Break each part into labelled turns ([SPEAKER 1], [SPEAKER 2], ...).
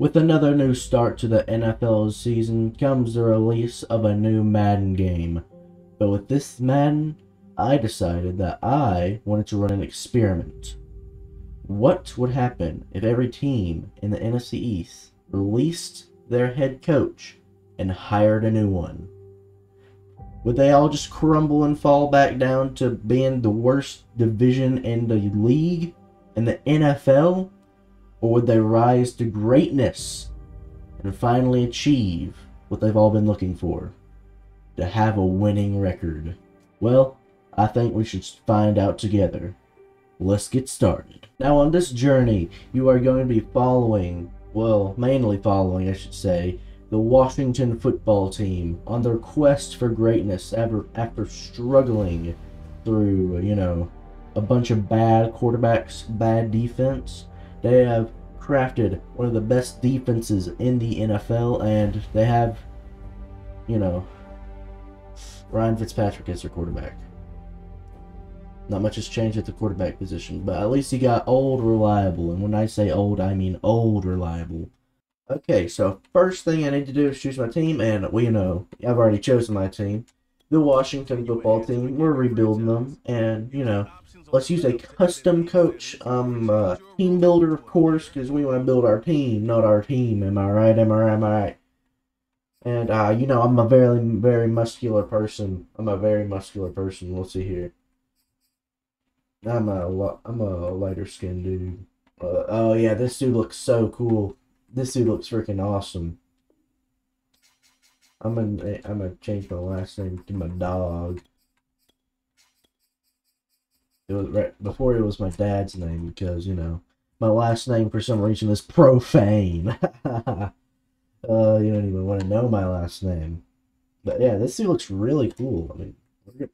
[SPEAKER 1] With another new start to the NFL season comes the release of a new Madden game. But with this Madden, I decided that I wanted to run an experiment. What would happen if every team in the NFC East released their head coach and hired a new one? Would they all just crumble and fall back down to being the worst division in the league in the NFL? Or would they rise to greatness and finally achieve what they've all been looking for? To have a winning record. Well, I think we should find out together. Let's get started. Now, on this journey, you are going to be following, well, mainly following, I should say, the Washington football team on their quest for greatness after, after struggling through, you know, a bunch of bad quarterbacks, bad defense. They have crafted one of the best defenses in the NFL, and they have, you know, Ryan Fitzpatrick as their quarterback. Not much has changed at the quarterback position, but at least he got old reliable. And when I say old, I mean old reliable. Okay, so first thing I need to do is choose my team, and we know I've already chosen my team. The Washington football team. We're rebuilding them, and you know, let's use a custom coach, um, uh, team builder, of course, because we want to build our team, not our team. Am I right? Am I right? Am I right? And uh, you know, I'm a very, very muscular person. I'm a very muscular person. Let's see here. I'm a I'm a lighter skinned dude. Uh, oh yeah, this dude looks so cool. This dude looks freaking awesome. I'm gonna I'm gonna change my last name to my dog. It was right before it was my dad's name because you know my last name for some reason is profane. uh, you don't even want to know my last name. But yeah, this dude looks really cool. I mean,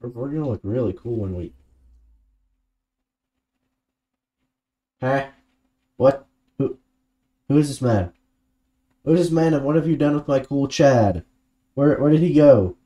[SPEAKER 1] we're, we're gonna look really cool when we Huh? What? Who? Who is this man? Who is this man and what have you done with my cool Chad? Where, where did he go?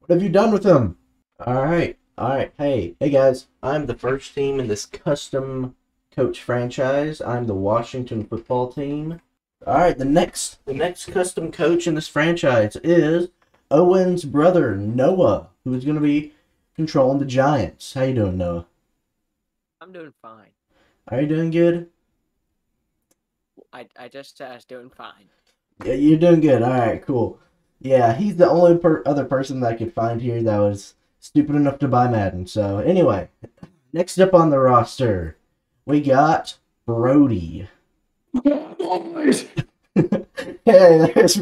[SPEAKER 1] What have you done with him? Alright, alright, hey, hey guys. I'm the first team in this custom coach franchise. I'm the Washington football team. Alright, the next, the next custom coach in this franchise is Owen's brother, Noah, who's going to be controlling the Giants. How you doing, Noah?
[SPEAKER 2] I'm doing fine.
[SPEAKER 1] Are you doing good?
[SPEAKER 2] I, I just said I was doing fine.
[SPEAKER 1] Yeah, you're doing good. All right, cool. Yeah, he's the only per- other person that I could find here that was stupid enough to buy Madden. So anyway, next up on the roster, we got Brody. Hey, there's,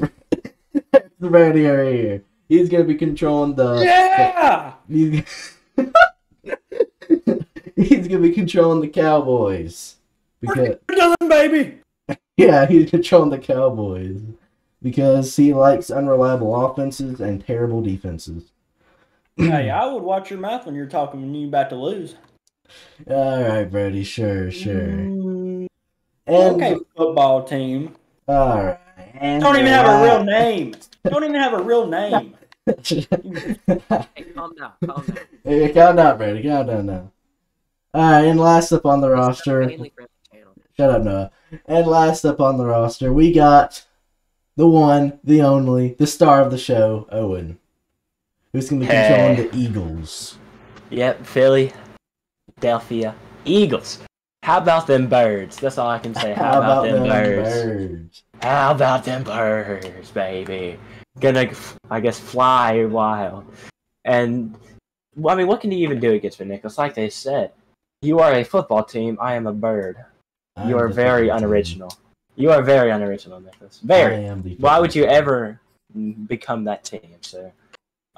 [SPEAKER 1] there's Brody over here. He's gonna be controlling the.
[SPEAKER 3] Yeah.
[SPEAKER 1] the- he's, he's gonna be controlling the Cowboys. Because
[SPEAKER 3] We're done, baby.
[SPEAKER 1] Yeah, he's controlling the Cowboys because he likes unreliable offenses and terrible defenses.
[SPEAKER 3] Hey, I would watch your mouth when you're talking when you're about to lose.
[SPEAKER 1] All right, Brody, sure, sure.
[SPEAKER 3] Mm,
[SPEAKER 1] And
[SPEAKER 3] okay, football team.
[SPEAKER 1] all right, and
[SPEAKER 3] Don't even have a real name. Don't even have a real name.
[SPEAKER 2] Hey, calm down, calm down.
[SPEAKER 1] hey, calm down, Brady. Calm down now. All right, and last up on the roster,
[SPEAKER 2] Mainly for
[SPEAKER 1] shut up, Noah. And last up on the roster, we got the one, the only, the star of the show, Owen, who's gonna be controlling
[SPEAKER 4] Hey.
[SPEAKER 1] the Eagles.
[SPEAKER 4] Yep, Philly, Philadelphia, Eagles. How about them birds? That's all I can say. How, about, them, birds?
[SPEAKER 1] birds?
[SPEAKER 4] How about them birds, baby? Gonna, I guess, fly wild. And, I mean, what can you even do against me, Nicholas? Like they said, you are a football team. I am a bird.
[SPEAKER 1] I'm
[SPEAKER 4] You are very
[SPEAKER 1] football team.
[SPEAKER 4] unoriginal. You are very unoriginal, Nicholas. Very. Why would you ever become that team, sir?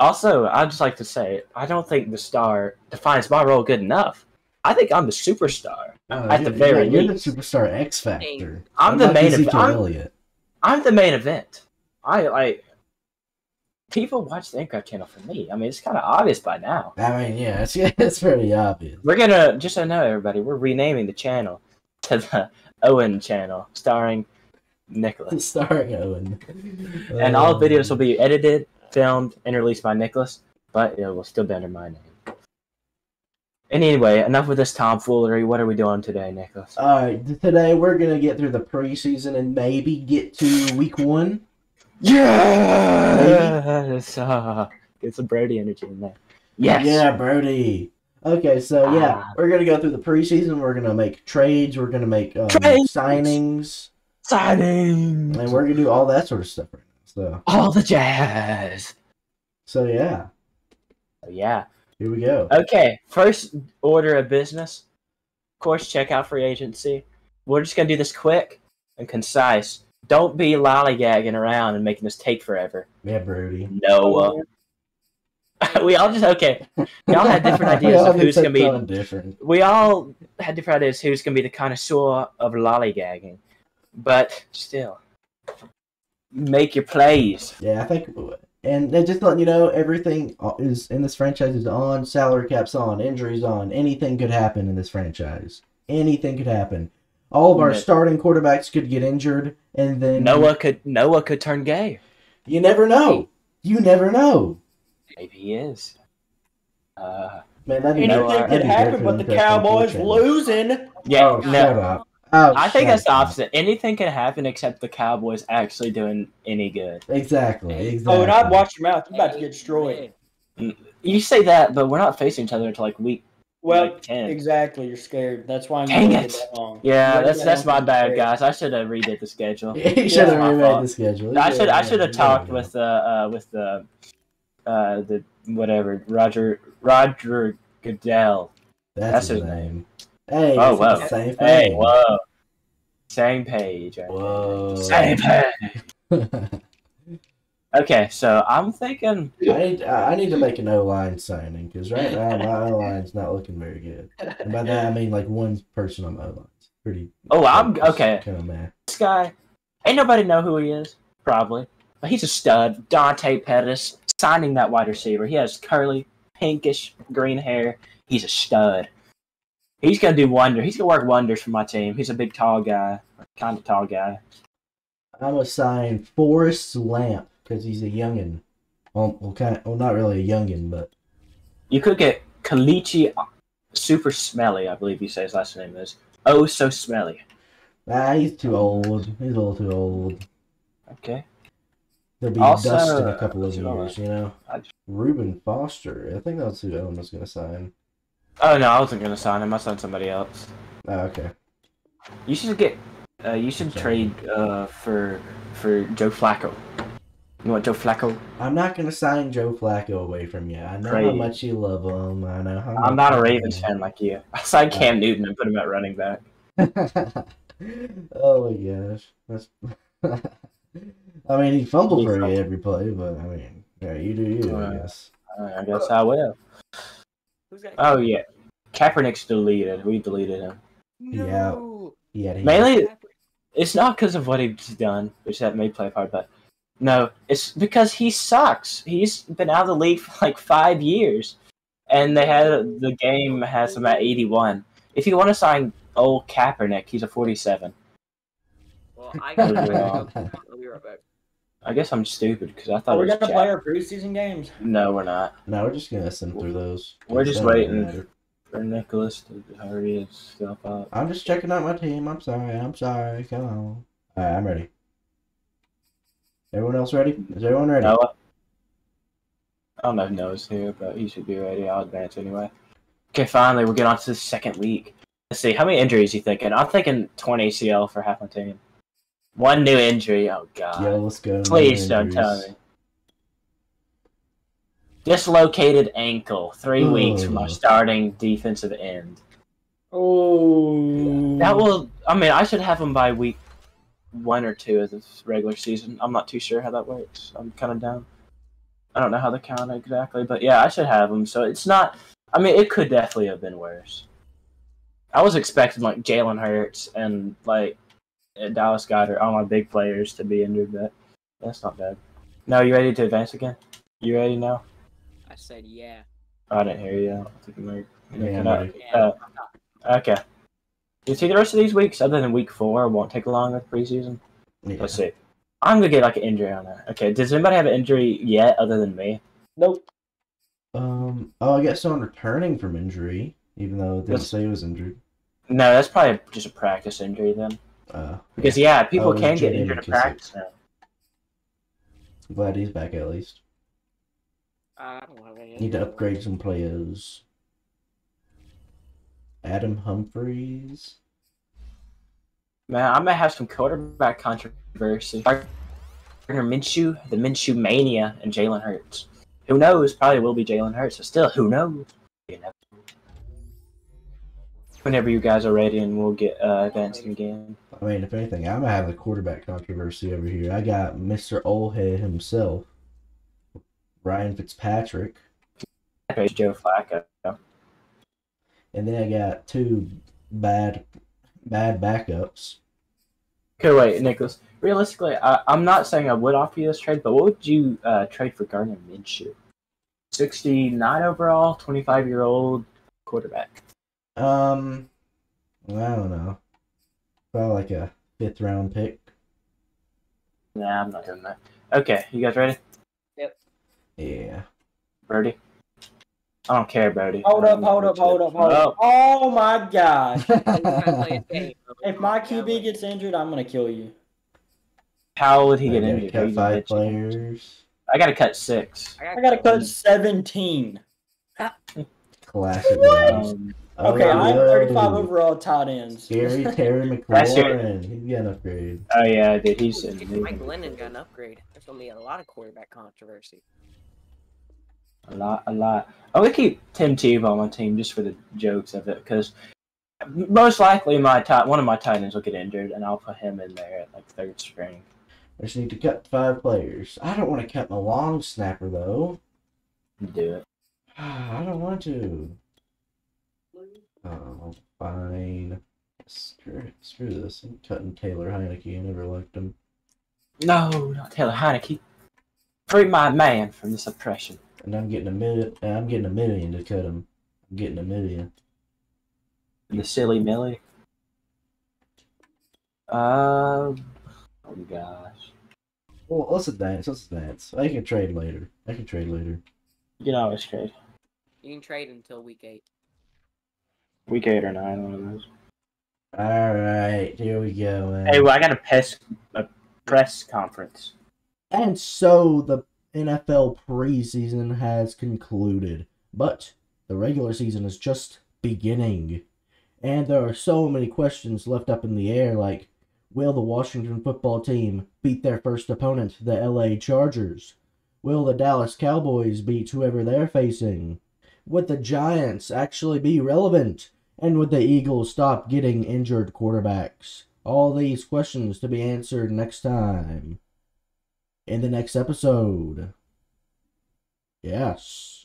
[SPEAKER 4] Also, I'd just like to say, I don't think the star defines my role good enough. I think I'm the superstar.
[SPEAKER 1] Oh,
[SPEAKER 4] at the very
[SPEAKER 1] yeah, you're the superstar X Factor.
[SPEAKER 4] I'm
[SPEAKER 1] What
[SPEAKER 4] the main event. I'm- I'm the main event. I like people watch the Incredible channel for me. I mean, it's kind of obvious by now.
[SPEAKER 1] I mean, yeah, it's, it's pretty obvious.
[SPEAKER 4] We're gonna just so you know, everybody, we're renaming the channel to the Owen channel, starring Nicholas.
[SPEAKER 1] Starring Owen.
[SPEAKER 4] And all
[SPEAKER 1] Um,
[SPEAKER 4] videos will be edited, filmed, and released by Nicholas, but it will still be under my name. Anyway, enough with this tomfoolery. What are we doing today, Nicholas?
[SPEAKER 1] All right, today we're gonna get through the preseason and maybe get to week one.
[SPEAKER 4] Yes! Uh, get some Brody energy in there. Yes.
[SPEAKER 1] Yeah, Brody. Okay, so yeah,
[SPEAKER 4] Ah.
[SPEAKER 1] we're gonna go through the preseason. We're gonna make trades. We're gonna make um,
[SPEAKER 4] Trades!
[SPEAKER 1] signings,
[SPEAKER 4] Signing.
[SPEAKER 1] and we're gonna do all that sort of stuff right now. So,
[SPEAKER 4] all the jazz.
[SPEAKER 1] so yeah, oh,
[SPEAKER 4] Yeah.
[SPEAKER 1] here we go.
[SPEAKER 4] Okay. First order of business. Of course, check out free agency. We're just gonna do this quick and concise. Don't be lollygagging around and making this take forever.
[SPEAKER 1] Yeah, Brody.
[SPEAKER 4] Noah. Uh, we all just okay. Y'all had different ideas of who's gonna be
[SPEAKER 1] different.
[SPEAKER 4] we all had different ideas who's gonna be the connoisseur of lollygagging, but still, make your plays.
[SPEAKER 1] Yeah, I think, and then just letting you know, everything is in this franchise is on. Salary caps on. Injuries on. Anything could happen in this franchise. Anything could happen. All of our starting quarterbacks could get injured, and then
[SPEAKER 4] Noah could Noah could turn gay.
[SPEAKER 1] You never know. You never know.
[SPEAKER 4] Maybe he is. Uh,
[SPEAKER 1] Man, that'd be,
[SPEAKER 3] Anything
[SPEAKER 4] Noah-
[SPEAKER 3] could happen,
[SPEAKER 1] great
[SPEAKER 3] but the
[SPEAKER 1] them to have
[SPEAKER 3] Cowboys losing.
[SPEAKER 4] yeah,
[SPEAKER 1] Oh,
[SPEAKER 4] no.
[SPEAKER 1] shut up. Oh,
[SPEAKER 4] I think that's the opposite. Anything can happen except the Cowboys actually doing any good.
[SPEAKER 1] Exactly. Exactly.
[SPEAKER 3] Oh, and I'd watch your mouth. You're about to get destroyed.
[SPEAKER 4] You say that, but we're not facing each other until like week
[SPEAKER 3] Well,
[SPEAKER 4] like ten.
[SPEAKER 3] exactly. You're scared. That's why I'm
[SPEAKER 4] Dang it.
[SPEAKER 3] that long.
[SPEAKER 4] Yeah,
[SPEAKER 3] You
[SPEAKER 4] that's that's my
[SPEAKER 3] long
[SPEAKER 4] bad,
[SPEAKER 3] scared.
[SPEAKER 4] guys. I should have redid the schedule.
[SPEAKER 1] He should have
[SPEAKER 4] my
[SPEAKER 1] remade
[SPEAKER 4] fault.
[SPEAKER 1] the schedule.
[SPEAKER 4] I should I should have talked
[SPEAKER 1] yeah.
[SPEAKER 4] with uh, uh with the uh the whatever Roger Roger Goodell.
[SPEAKER 1] That's,
[SPEAKER 4] that's
[SPEAKER 1] his
[SPEAKER 4] his
[SPEAKER 1] name. Hey,
[SPEAKER 4] Oh, wow.
[SPEAKER 1] the same
[SPEAKER 4] Hey, whoa, same page. right.
[SPEAKER 1] Whoa.
[SPEAKER 4] Same page. Okay, so I'm thinking.
[SPEAKER 1] need I need to make an O line signing because right now my O line's not looking very good. And by that I mean like one person on my O line's pretty.
[SPEAKER 4] Oh, I'm okay.
[SPEAKER 1] Kind of mad.
[SPEAKER 4] This guy, ain't nobody know who he is, probably. But he's a stud. Dante Pettis signing that wide receiver. He has curly, pinkish green hair. He's a stud. He's gonna do wonder. He's gonna work wonders for my team. He's a big, tall guy, kind of tall guy.
[SPEAKER 1] I'm gonna sign Forrest Lamp because he's a youngin. Well, well, kind of, well, not really a youngin, but
[SPEAKER 4] You could get Kelechi Super Smelly, I believe you say his last name is. Oh, so smelly.
[SPEAKER 1] ah, he's too old. He's a little too old.
[SPEAKER 4] Okay.
[SPEAKER 1] There'll be
[SPEAKER 4] Also,
[SPEAKER 1] dust in a couple of years, you know.
[SPEAKER 4] I-
[SPEAKER 1] Reuben Foster. I think that's who Ellen was gonna sign.
[SPEAKER 4] Oh no, I wasn't gonna sign him. I signed somebody else.
[SPEAKER 1] Oh, okay.
[SPEAKER 4] You should get. Uh, you should trade uh, for for Joe Flacco. You want Joe Flacco?
[SPEAKER 1] I'm not gonna sign Joe Flacco away from you. I know how much you love him. I know how.
[SPEAKER 4] I'm not a Ravens fan like you. I signed Cam Newton and put him at running back.
[SPEAKER 1] oh my gosh, that's. I mean, he fumbled for you every play, but I mean, yeah, you do you. I
[SPEAKER 4] Uh,
[SPEAKER 1] guess.
[SPEAKER 4] Uh, I guess I will.
[SPEAKER 2] Who's got
[SPEAKER 4] Oh yeah, Kaepernick's deleted. We deleted him.
[SPEAKER 1] Yeah.
[SPEAKER 2] No.
[SPEAKER 1] He had
[SPEAKER 4] Mainly- It's not because of what he's done, which that may play a part, but no, it's because he sucks. He's been out of the league for like five years, and they had the game has him at 81. If you want to sign old Kaepernick, he's a 47.
[SPEAKER 2] Well, I got
[SPEAKER 4] Yeah.
[SPEAKER 2] to I'll be right back.
[SPEAKER 4] I guess I'm stupid because I thought
[SPEAKER 3] Are we
[SPEAKER 4] it
[SPEAKER 3] gonna
[SPEAKER 4] Jack.
[SPEAKER 3] play our preseason games?
[SPEAKER 4] No, we're not.
[SPEAKER 1] No, we're just gonna send through those.
[SPEAKER 4] We're just waiting.
[SPEAKER 1] matter.
[SPEAKER 4] For Nicholas to hurry his stuff up.
[SPEAKER 1] I'm just checking out my team. I'm sorry. I'm sorry. Come on. Alright, I'm ready. Everyone else ready? Is everyone ready?
[SPEAKER 4] Noah? I don't know if Noah's here, but he should be ready. I'll advance anyway. Okay, finally, we're getting on to the second week. Let's see, how many injuries you thinking? I'm thinking 20 ACL for half my team. One new injury. Oh, God.
[SPEAKER 1] Yo, let's go.
[SPEAKER 4] Please
[SPEAKER 1] No
[SPEAKER 4] don't tell me. Dislocated ankle. Three oh, weeks from my starting defensive end.
[SPEAKER 3] Oh,
[SPEAKER 4] That will. I mean, I should have him by week one or two of the regular season. I'm not too sure how that works. I'm kind of down. I don't know how to count exactly, but yeah, I should have him. So it's not. I mean, it could definitely have been worse. I was expecting like Jalen Hurts and like Dallas Goedert, all my big players, to be injured, but that's not bad. Now, you ready to advance again? You ready now?
[SPEAKER 2] I said yeah.
[SPEAKER 4] Oh, I didn't hear you. I don't think you might-
[SPEAKER 1] Yeah, I'm ready.
[SPEAKER 2] Yeah.
[SPEAKER 4] uh, Okay. You see the rest of these weeks, other than week four, won't take long with preseason.
[SPEAKER 1] Yeah.
[SPEAKER 4] Let's see. I'm gonna get like an injury on there. Okay. Does anybody have an injury yet, other than me?
[SPEAKER 3] nope.
[SPEAKER 1] Um. Oh, I guess someone returning from injury. even though they didn't
[SPEAKER 4] That's-
[SPEAKER 1] say he was injured.
[SPEAKER 4] No, that's probably just a practice injury then.
[SPEAKER 1] Uh,
[SPEAKER 4] Because yeah, people
[SPEAKER 1] Oh,
[SPEAKER 4] can get
[SPEAKER 1] Jaden
[SPEAKER 4] injured in practice now.
[SPEAKER 1] I'm glad he's back at least.
[SPEAKER 2] I don't have any.
[SPEAKER 1] Need to
[SPEAKER 2] idea.
[SPEAKER 1] upgrade some players. Adam Humphries.
[SPEAKER 4] Man, I might have some quarterback controversy. Gardner Minshew, the Minshew mania, and Jalen Hurts. Who knows? Probably will be Jalen Hurts, but still, who knows? You never know. Whenever you guys are ready, and we'll get uh, advancing again.
[SPEAKER 1] I mean, if anything, I'm gonna have the quarterback controversy over here. I got Mr. Oldhead himself, Ryan Fitzpatrick,
[SPEAKER 4] Joe Flacco.
[SPEAKER 1] and then I got two bad, bad backups.
[SPEAKER 4] Okay, wait, Nicholas. Realistically, I, I'm not saying I would offer you this trade, but what would you uh, trade for Gardner Minshew? 69 overall, 25 year old quarterback.
[SPEAKER 1] Um, I don't know, probably like a fifth round pick.
[SPEAKER 4] Nah, I'm not doing that. Okay, you guys ready? Yep.
[SPEAKER 1] Yeah.
[SPEAKER 4] Brody? I don't care, Brody.
[SPEAKER 3] Hold up, hold up, hold up, hold up. Oh my gosh.
[SPEAKER 2] I'm trying to play a game.
[SPEAKER 3] If my QB gets injured, I'm gonna kill you.
[SPEAKER 4] How would he get injured?
[SPEAKER 1] cut five
[SPEAKER 4] bitch.
[SPEAKER 1] players.
[SPEAKER 4] I gotta cut six.
[SPEAKER 3] I gotta cut 17.
[SPEAKER 1] Classic. names.
[SPEAKER 3] Okay,
[SPEAKER 1] Oh, I'm
[SPEAKER 3] 35 overall tight ends.
[SPEAKER 1] Scary Terry
[SPEAKER 4] That's your-
[SPEAKER 1] McLaurin. He's got an upgrade.
[SPEAKER 4] oh yeah, dude, he's
[SPEAKER 2] If
[SPEAKER 4] in
[SPEAKER 2] Mike Glennon got an upgrade, there's gonna be a lot of quarterback controversy.
[SPEAKER 4] a lot, a lot. I'm gonna keep Tim Tebow on my team just for the jokes of it, because most likely my ti- one of my tight ends will get injured, and I'll put him in there at like third string.
[SPEAKER 1] I just need to cut five players. I don't want to cut my long snapper though.
[SPEAKER 4] Do it.
[SPEAKER 1] I don't want to. Oh, fine. Screw, screw this. I'm cutting Taylor Heinicke. I never liked him.
[SPEAKER 4] No, not Taylor Heinicke. Free my man from this oppression.
[SPEAKER 1] And I'm getting a million. I'm getting a million to cut him. I'm getting a million.
[SPEAKER 4] The silly Millie. Um. Oh gosh.
[SPEAKER 1] Well, let's advance. Let's advance. I can trade later. I can trade later.
[SPEAKER 4] You can always trade.
[SPEAKER 2] You can trade until week eight.
[SPEAKER 4] Week eight or nine, one of those.
[SPEAKER 1] All right, here we go. Man.
[SPEAKER 4] Hey, well, I got a press a uh, press conference.
[SPEAKER 1] And so the NFL preseason has concluded, but the regular season is just beginning. And there are so many questions left up in the air like will the Washington football team beat their first opponent, the LA Chargers? Will the Dallas Cowboys beat whoever they're facing? Would the Giants actually be relevant? And would the Eagles stop getting injured quarterbacks? All these questions to be answered next time in the next episode. Yes.